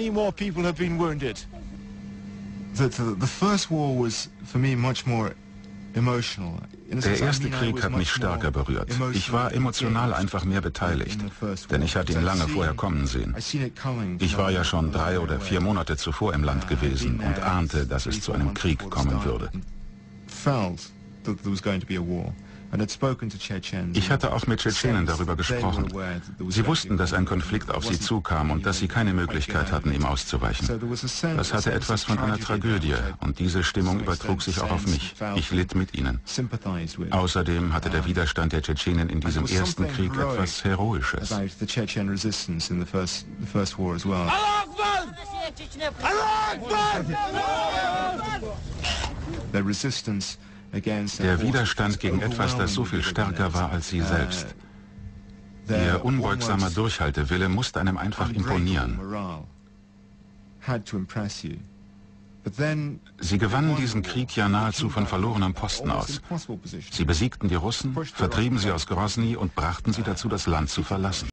Many more people have been wounded. The, the, the first war was for me much more Der erste Krieg was hat mich stärker more berührt. Ich war emotional einfach mehr beteiligt, denn ich hatte ihn lange vorher kommen sehen. Ich war ja schon drei oder vier Monate zuvor im Land gewesen und ahnte, dass es zu einem Krieg kommen würde. Ich hatte auch mit Tschetschenen darüber gesprochen. Sie wussten, dass ein Konflikt auf sie zukam und dass sie keine Möglichkeit hatten, ihm auszuweichen. Das hatte etwas von einer Tragödie und diese Stimmung übertrug sich auch auf mich. Ich litt mit ihnen. Außerdem hatte der Widerstand der Tschetschenen in diesem ersten Krieg etwas Heroisches. Chechen resistance Der Widerstand gegen etwas, das so viel stärker war als sie selbst. Ihr unbeugsamer Durchhaltewille musste einem einfach imponieren. Sie gewannen diesen Krieg ja nahezu von verlorenem Posten aus. Sie besiegten die Russen, vertrieben sie aus Grozny und brachten sie dazu, das Land zu verlassen.